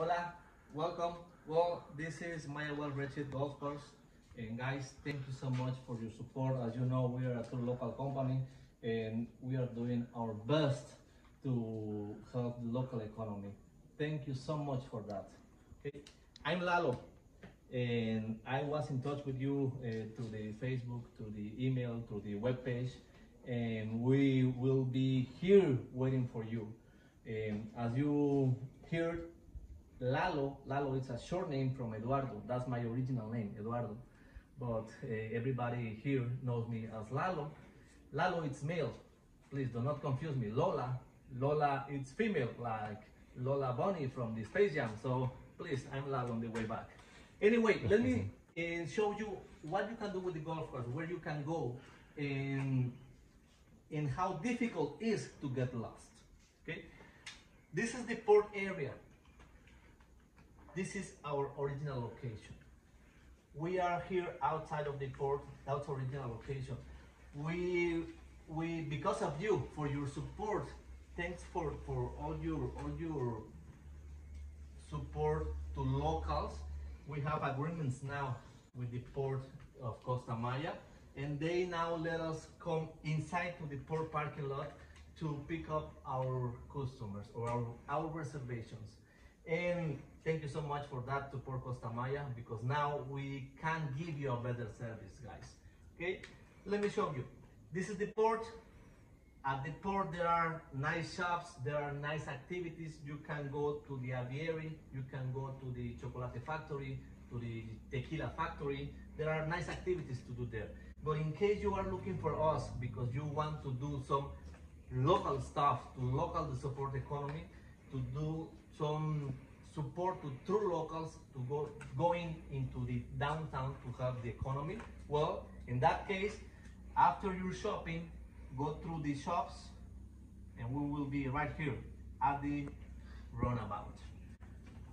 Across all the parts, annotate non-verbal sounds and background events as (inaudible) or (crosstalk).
Hola, welcome. Well, this is Mayahual Richard Golf Course. And guys, thank you so much for your support. As you know, we are a true local company and we are doing our best to help the local economy. Thank you so much for that. Okay, I'm Lalo and I was in touch with you uh, to the Facebook, through the email, through the webpage, and we will be here waiting for you. Um, as you heard, Lalo, Lalo is a short name from Eduardo. That's my original name, Eduardo. But uh, everybody here knows me as Lalo. Lalo it's male. Please do not confuse me. Lola, Lola it's female, like Lola Bunny from the Space Jam. So please, I'm Lalo on the way back. Anyway, (laughs) let me uh, show you what you can do with the golf course, where you can go, and and how difficult it is to get lost. Okay, this is the port area. This is our original location. We are here outside of the port. That's original location. We we because of you for your support. Thanks for for all your all your support to locals. We have agreements now with the port of Costa Maya, and they now let us come inside to the port parking lot to pick up our customers or our, our reservations. And thank you so much for that to Port Costa Maya because now we can give you a better service, guys. Okay, let me show you. This is the port. At the port, there are nice shops, there are nice activities. You can go to the aviary, you can go to the chocolate factory, to the tequila factory. There are nice activities to do there. But in case you are looking for us because you want to do some local stuff to local support economy, to do some support to true locals to go going into the downtown to help the economy. Well, in that case, after your shopping, go through the shops and we will be right here at the runabout.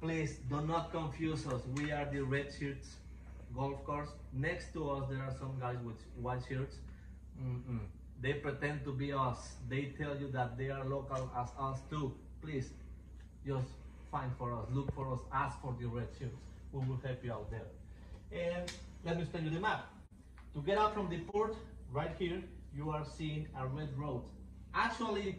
Please do not confuse us. We are the red shirts golf course. Next to us, there are some guys with white shirts. Mm-mm. They pretend to be us. They tell you that they are local as us too. Please, just find for us, look for us, ask for the red shirts. We will help you out there. And let me explain you the map. To get out from the port, right here, you are seeing a red road. Actually,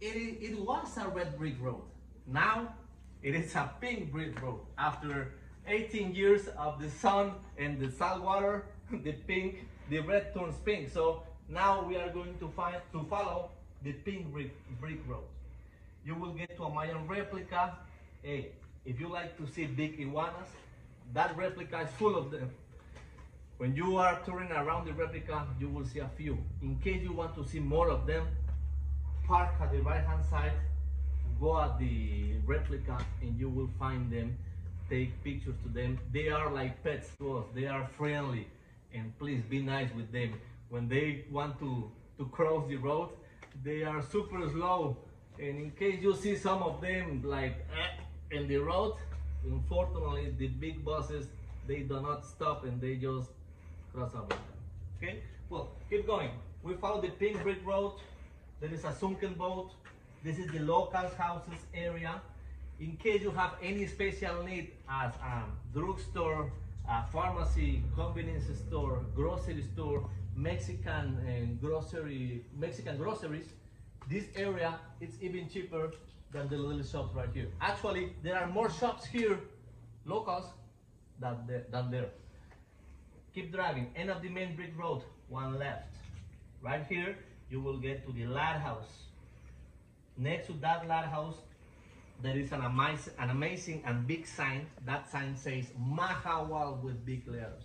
it, it was a red brick road. Now, it is a pink brick road. After 18 years of the sun and the salt water, (laughs) the pink, the red turns pink. So now we are going to find to follow the pink brick, brick road. You will get to a Mayan replica. Hey, if you like to see big iguanas, that replica is full of them. When you are touring around the replica, you will see a few. In case you want to see more of them, park at the right hand side, go at the replica and you will find them. Take pictures to them. They are like pets to us. They are friendly and please be nice with them. When they want to, to cross the road, they are super slow. And in case you see some of them like eh, in the road, unfortunately the big buses, they do not stop and they just cross over. Okay, well, keep going. We follow the pink brick road. There is a sunken boat. This is the local houses area. In case you have any special need as a drugstore, a pharmacy, convenience store, grocery store, Mexican and grocery, Mexican groceries, this area is even cheaper than the little shops right here. Actually, there are more shops here, locals, than, the, than there. Keep driving, end of the main brick road, one left. Right here, you will get to the lighthouse. Next to that lighthouse, there is an amazing, an amazing and big sign. That sign says Mahahual with big letters.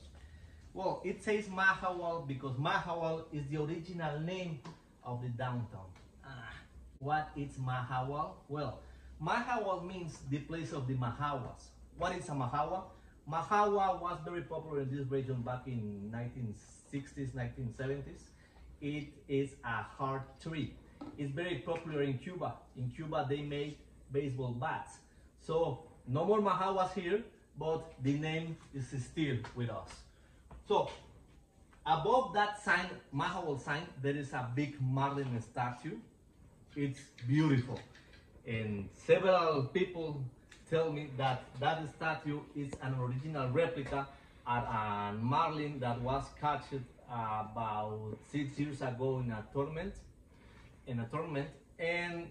Well, it says Mahahual because Mahahual is the original name of the downtown. What is Mahahual? Well, Mahahual means the place of the Mahawas. What is a Mahawa? Mahawa was very popular in this region back in 1960s, 1970s. It is a hard tree. It's very popular in Cuba. In Cuba, they make baseball bats. So no more Mahawas here, but the name is still with us. So above that sign, Mahahual sign, there is a big Marlin statue. It's beautiful. And several people tell me that that statue is an original replica at a marlin that was caught about six years ago in a tournament, in a tournament, and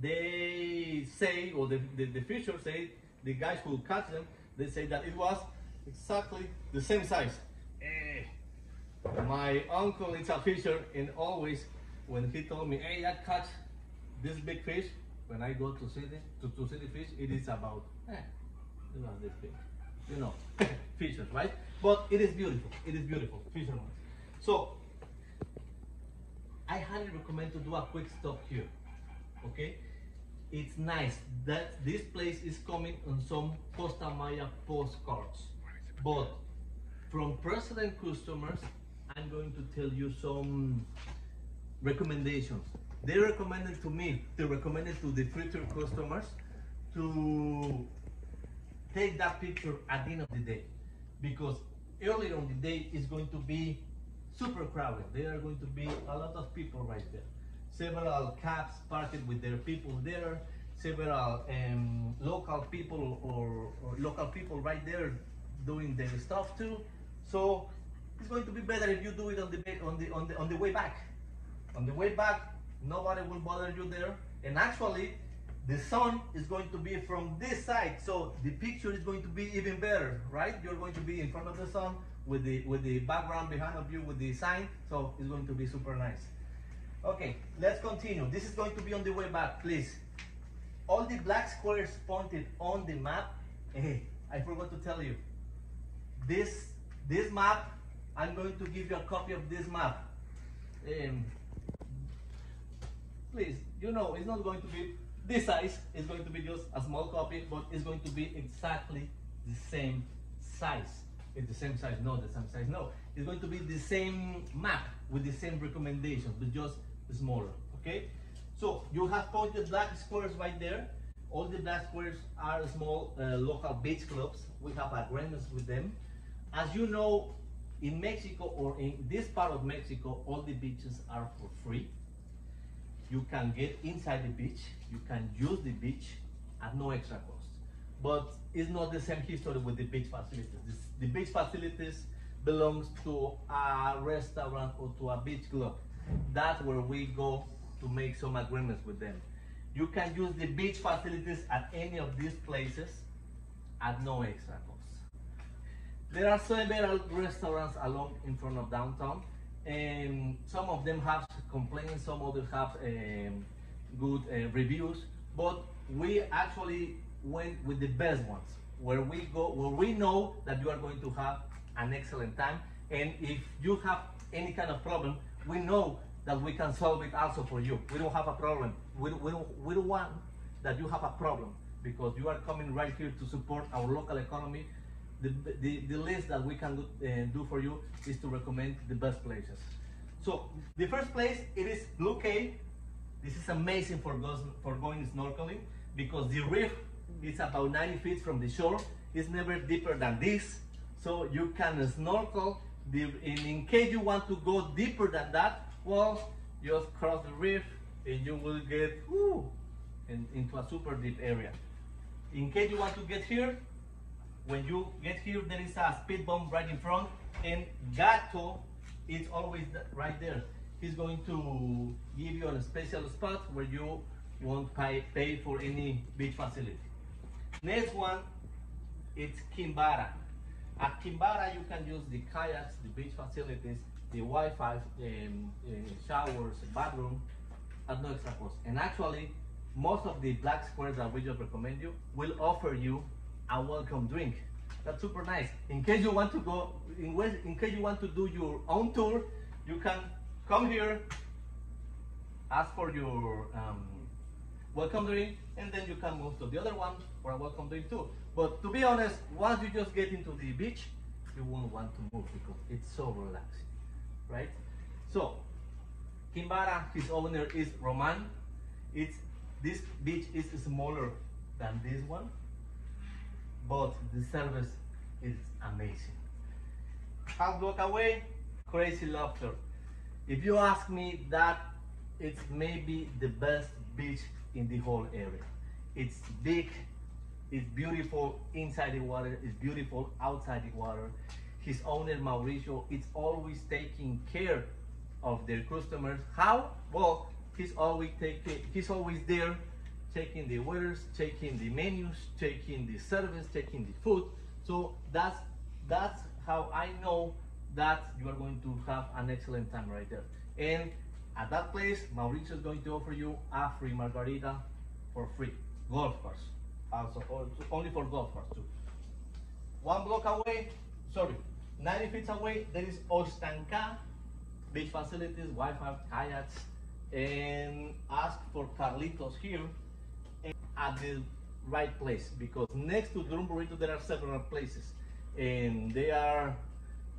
they say, or the, the, the fisher say, the guys who catch them, they say that it was exactly the same size. Eh. My uncle is a fisher, and always when he told me, hey, I catch this big fish, when I go to city, to, to city fish, it is about, eh, it was this big. You know, (laughs) fishes, right? But it is beautiful. It is beautiful, fishermen. So, I highly recommend to do a quick stop here. Okay? It's nice that this place is coming on some Costa Maya postcards. But from present customers, I'm going to tell you some recommendations. They recommended to me, they recommended to the future customers to take that picture at the end of the day because earlier on the day is going to be super crowded. There are going to be a lot of people right there. Several cabs parked with their people there, several um, local people or, or, local people right there doing their stuff too. So it's going to be better if you do it on the on the on the on the way back. On the way back, nobody will bother you there. And actually, the sun is going to be from this side, so the picture is going to be even better, right? You're going to be in front of the sun with the with the background behind of you with the sign, so it's going to be super nice. Okay, let's continue. This is going to be on the way back, please. All the black squares pointed on the map. Hey, I forgot to tell you. This this map, I'm going to give you a copy of this map. Um, please, you know, it's not going to be this size, it's going to be just a small copy, but it's going to be exactly the same size. It's the same size, no, the same size, no. It's going to be the same map with the same recommendations, but just smaller, okay? So you have pointed black squares right there. All the black squares are small uh, local beach clubs. We have agreements with them. As you know, in Mexico or in this part of Mexico, all the beaches are for free. You can get inside the beach, you can use the beach at no extra cost. But it's not the same history with the beach facilities. This, the beach facilities belongs to a restaurant or to a beach club. That's where we go to make some agreements with them. You can use the beach facilities at any of these places at no extra cost. There are several restaurants along in front of downtown and some of them have complaints, some others have um, good uh, reviews, but we actually went with the best ones, where we go, where we know that you are going to have an excellent time, and if you have any kind of problem, we know that we can solve it also for you. We don't have a problem. We, we, don't, we don't want that you have a problem because you are coming right here to support our local economy the, the, the list that we can do, uh, do for you is to recommend the best places. So the first place, it is Blue Cay. This is amazing for, goes, for going snorkeling because the reef is about 90 feet from the shore. It's never deeper than this. So you can snorkel. The, in, case you want to go deeper than that, well, just cross the reef and you will get whoo, in, into a super deep area. In case you want to get here, when you get here, there is a speed bump right in front, and Gato is always right there. He's going to give you a special spot where you won't pay, pay for any beach facility. Next one, it's Kimbara. At Kimbara, you can use the kayaks, the beach facilities, the Wi-Fi, um, uh, showers, bathroom, at no extra cost. And actually, most of the black squares that we just recommend you will offer you a welcome drink. That's super nice. In case you want to go, in, in case you want to do your own tour, you can come here, ask for your um, welcome drink, and then you can move to the other one for a welcome drink too. But to be honest, once you just get into the beach, you won't want to move because it's so relaxing, right? So, Kimbara, his owner is Roman. It's this beach is smaller than this one, but the service is amazing. Half walk away, Crazy laughter. If you ask me that, it's maybe the best beach in the whole area. It's big, It's beautiful inside the water. It's beautiful outside the water. His owner Mauricio is always taking care of their customers. How? Well, he's always taking. He's always there, taking the orders, taking the menus, taking the service, taking the food. So that's that's how I know that you are going to have an excellent time right there. And at that place, Mauricio is going to offer you a free margarita for free. Golf course. Also, also only for golf course too. One block away, sorry, 90 feet away, there is Ostanka beach facilities, Wi-Fi, kayaks, and ask for Carlitos here at the right place because next to Drum Burrito there are several places. And they are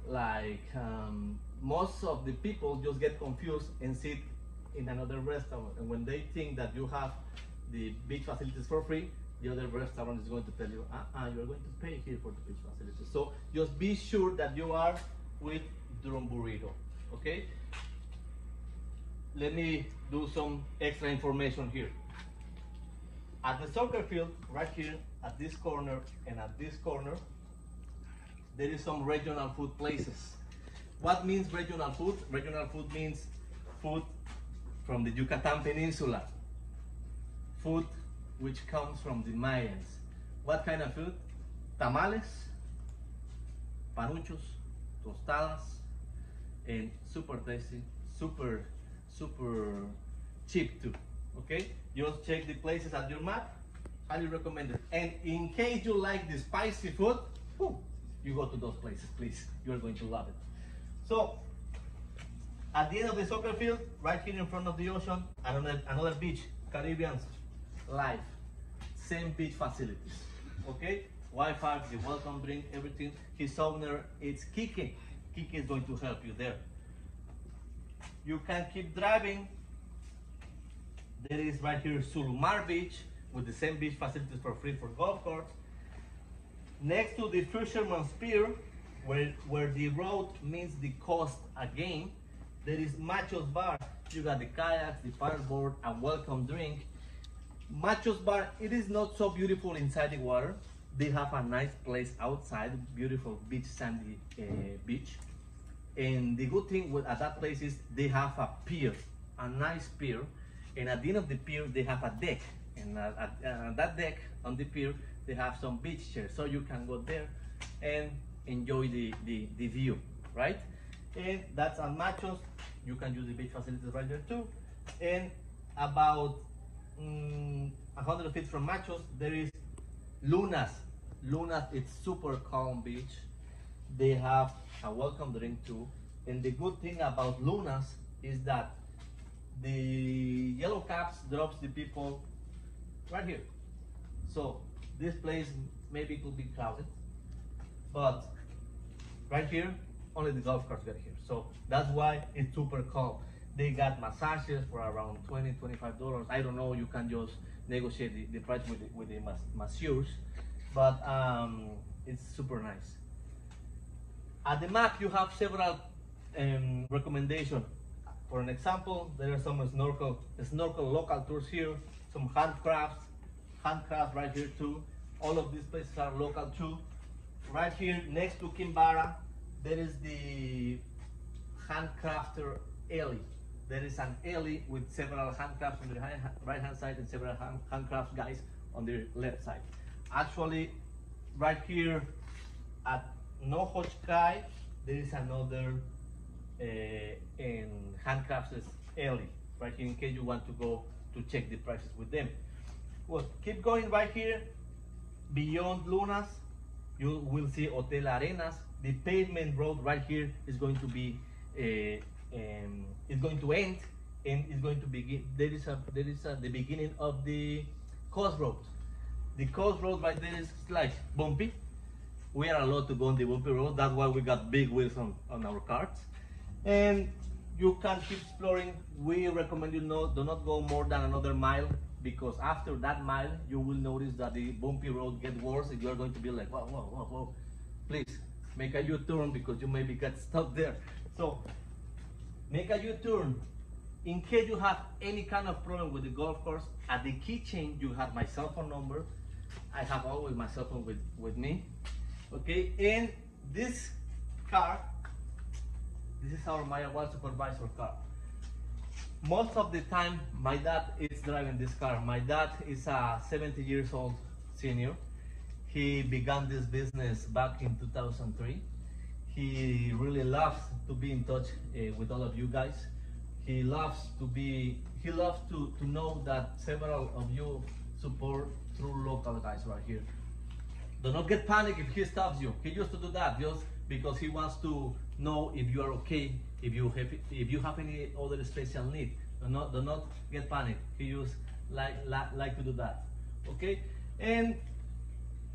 like um, most of the people just get confused and sit in another restaurant. And when they think that you have the beach facilities for free the other restaurant is going to tell you uh-uh, you're going to pay here for the beach facilities. So just be sure that you are with Drum Burrito okay? Let me do some extra information here at the soccer field right here at this corner and at this corner there is some regional food places. What means regional food? Regional food means food from the Yucatan Peninsula. Food which comes from the Mayans. What kind of food? Tamales, panuchos, tostadas, and super tasty, super, super cheap too. Okay? Just check the places at your map. Highly recommended. And in case you like the spicy food, whew, you go to those places, please. You are going to love it. So, at the end of the soccer field, right here in front of the ocean, another, another beach, Caribbean's Life. Same beach facilities. Okay? Wi-Fi, the welcome drink, everything. His owner it's Kike. Kike is going to help you there. You can keep driving. There is right here Sulumar Beach with the same beach facilities for free for golf carts. Next to the fisherman's pier where where the road meets the coast again there is machos bar. You got the kayaks the paddleboard and welcome drink. Machos bar it is not so beautiful inside the water. They have a nice place outside beautiful beach sandy uh, beach. And the good thing with at that place is they have a pier a nice pier and at the end of the pier they have a deck. And at, at, at that deck on the pier they have some beach chairs. So you can go there and enjoy the, the, the view right? And that's on machos. You can use the beach facilities right there too. And about mm, 100 feet from machos there is lunas. Lunas it's super calm beach. They have a welcome drink too. And the good thing about lunas is that the yellow caps drops the people right here so this place maybe could be crowded, but right here, only the golf carts get here. So that's why it's super calm. They got massages for around 20 $25. I don't know, you can just negotiate the, the price with the, with the mas masseurs, but um, it's super nice. At the map, you have several um, recommendations. For an example, there are some snorkel, snorkel local tours here, some handcrafts, handcraft right here too. All of these places are local too. Right here next to Kimbara, there is the handcrafter alley. There is an alley with several handcrafts on the right hand side and several hand, handcrafts guys on the left side. Actually, right here at Nohochkai, there is another uh, in handcrafts alley right here in case you want to go to check the prices with them. Well, keep going right here. Beyond Lunas, you will see Hotel Arenas. The pavement road right here is going to be uh, um, is going to end and is going to begin. There is a there is a, the beginning of the coast road. The coast road right there is like bumpy. We are allowed to go on the bumpy road. That's why we got big wheels on, on our carts. And you can keep exploring. We recommend you not do not go more than another mile because after that mile you will notice that the bumpy road get worse and you're going to be like whoa whoa whoa whoa please make a u-turn because you maybe get stuck there so make a u-turn in case you have any kind of problem with the golf course at the keychain you have my cell phone number I have always my cell phone with, with me. Okay, and this car, this is our Mayahual Supervisor car. Most of the time, my dad is driving this car. My dad is a 70 years old senior. He began this business back in 2003. He really loves to be in touch uh, with all of you guys. He loves to be, he loves to, to know that several of you support through local guys right here. Do not get panic if he stops you. He used to do that just because he wants to know if you are okay, if you have if you have any other special need. Do not do not get panic. He just like like, like to do that. Okay? And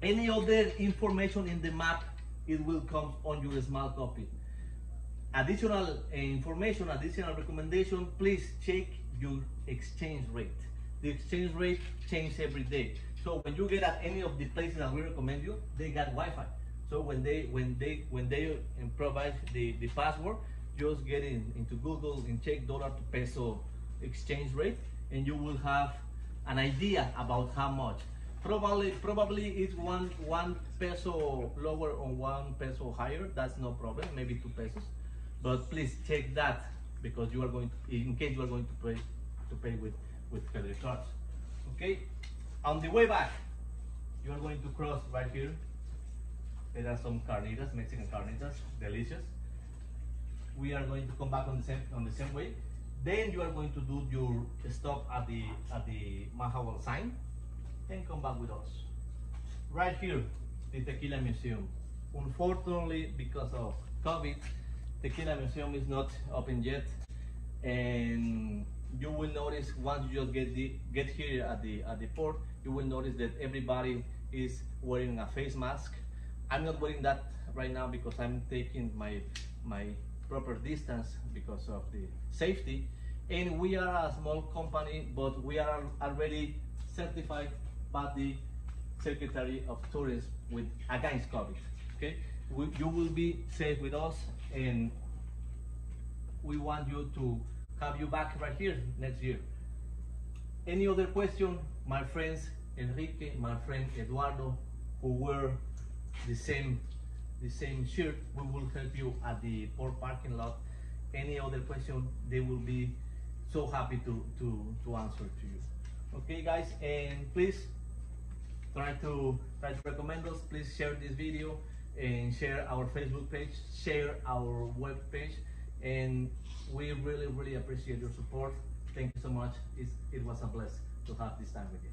any other information in the map, it will come on your small copy. Additional uh, information, additional recommendation, please check your exchange rate. The exchange rate changes every day. So when you get at any of the places that we recommend you, they got Wi-Fi. So when they when they when they provide the, the password, just get in, into Google and check dollar to peso exchange rate, and you will have an idea about how much. Probably probably it's one one peso lower or one peso higher. That's no problem. Maybe two pesos, but please check that because you are going to, in case you are going to pay to pay with with credit cards. Okay. On the way back, you are going to cross right here. There are some carnitas, Mexican carnitas, delicious. We are going to come back on the same on the same way. Then you are going to do your stop at the at the Mahahual sign, and come back with us. Right here, the Tequila Museum. Unfortunately, because of COVID, Tequila Museum is not open yet, and you will notice once you just get the get here at the at the port, you will notice that everybody is wearing a face mask. I'm not wearing that right now because I'm taking my my proper distance because of the safety. And we are a small company, but we are already certified by the Secretary of Tourism with against COVID. Okay, we, you will be safe with us, and we want you to have you back right here next year. Any other question, my friends Enrique, my friend Eduardo, who wear the same the same shirt, we will help you at the port parking lot. Any other question, they will be so happy to to to answer to you. Okay, guys, and please try to try to recommend us. Please share this video and share our Facebook page, share our web page, and we really really appreciate your support. Thank you so much. It's, it was a blessing to have this time with you.